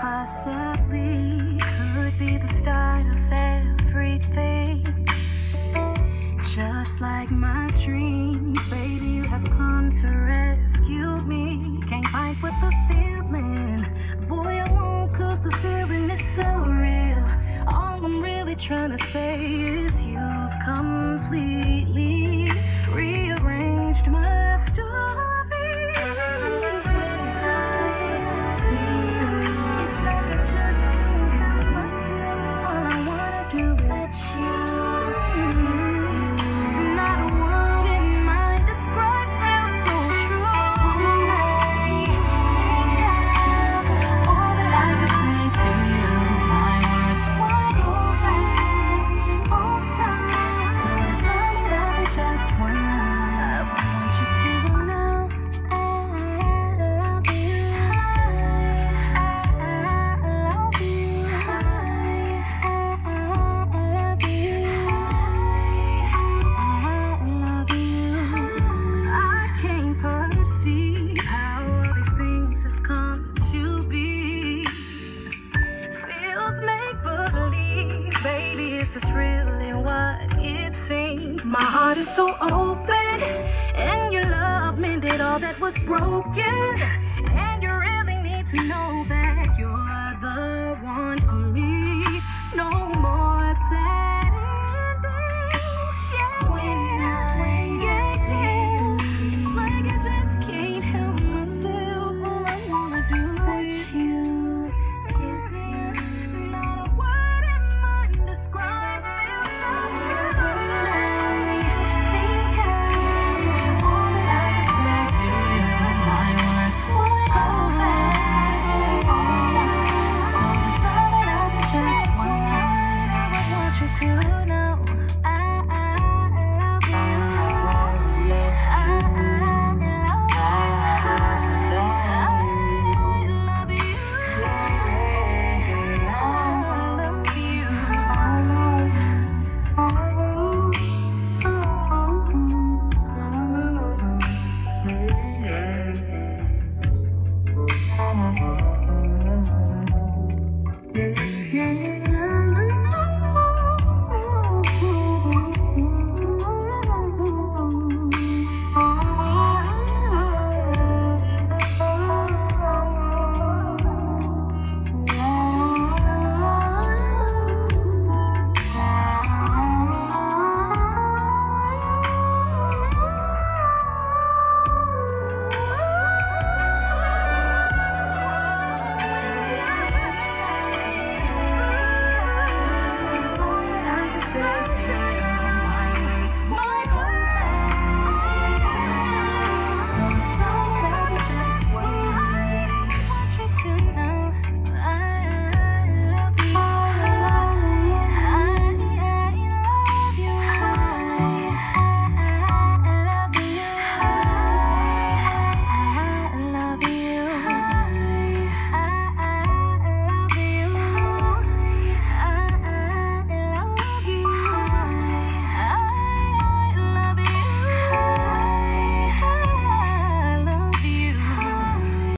possibly could be the start of everything. Just like my dreams, baby, you have come to rescue me. Can't fight with the feeling. Boy, I won't, cause the feeling is so real. All I'm really trying to say is you've completely baby, it's really what it seems. My heart is so open, and your love mended all that was broken. And you really need to know that you're the one for me. No more sad.